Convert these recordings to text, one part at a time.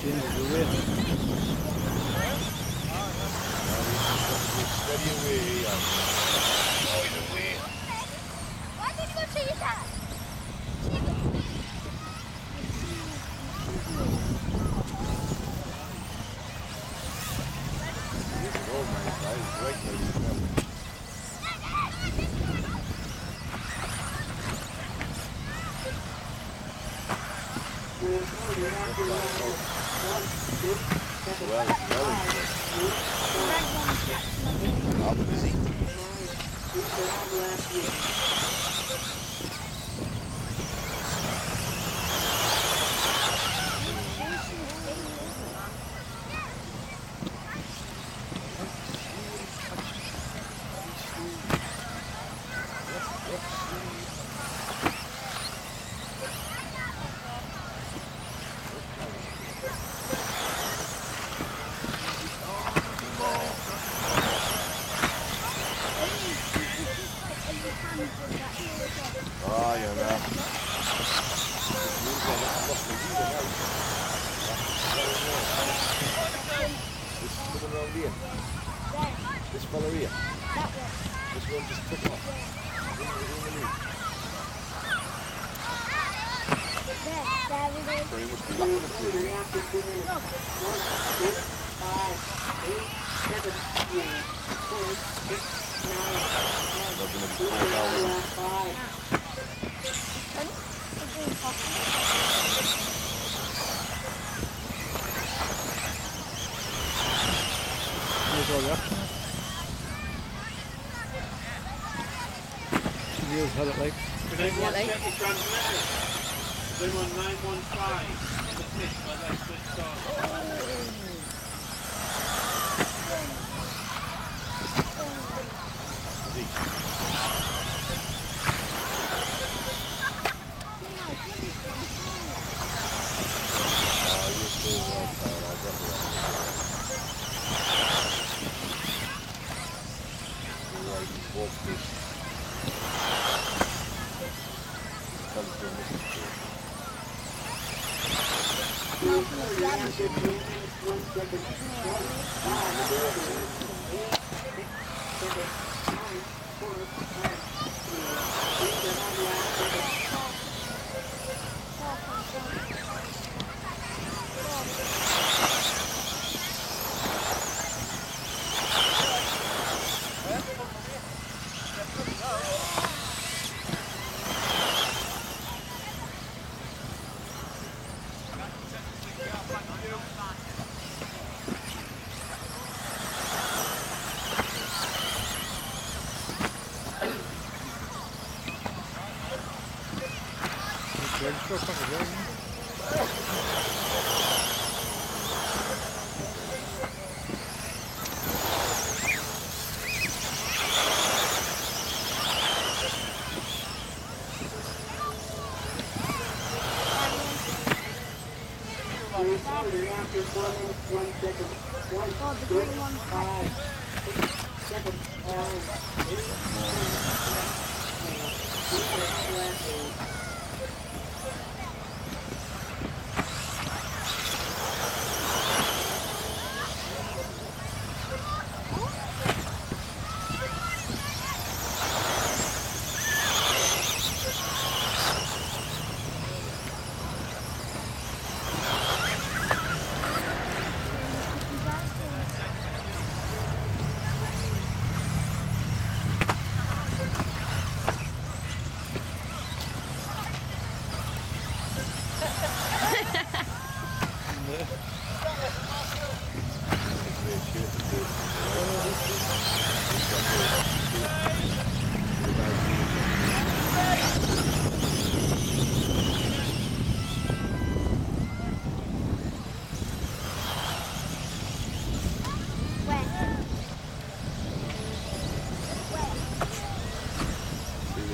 Steady away. Well, well, Fella here. This one just took off. He must be back in the field. Here's how it like. Could anyone check the transmitter? Them on 915. The pitch by that switched on. Oh, you're still well, pal. I'll drop you off. You're right, you walk this. Comes from this field. Register or something, yeah.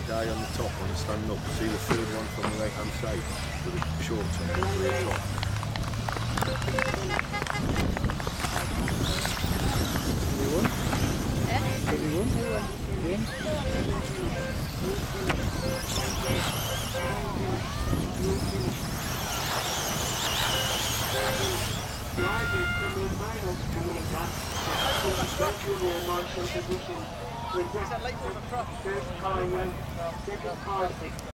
guy on the top when he's standing up. See the third one from the right hand side with a short on the top. Anyone? Eh? He win? Drivers from the final coming. Gradual marshal position. With that, first time, second car,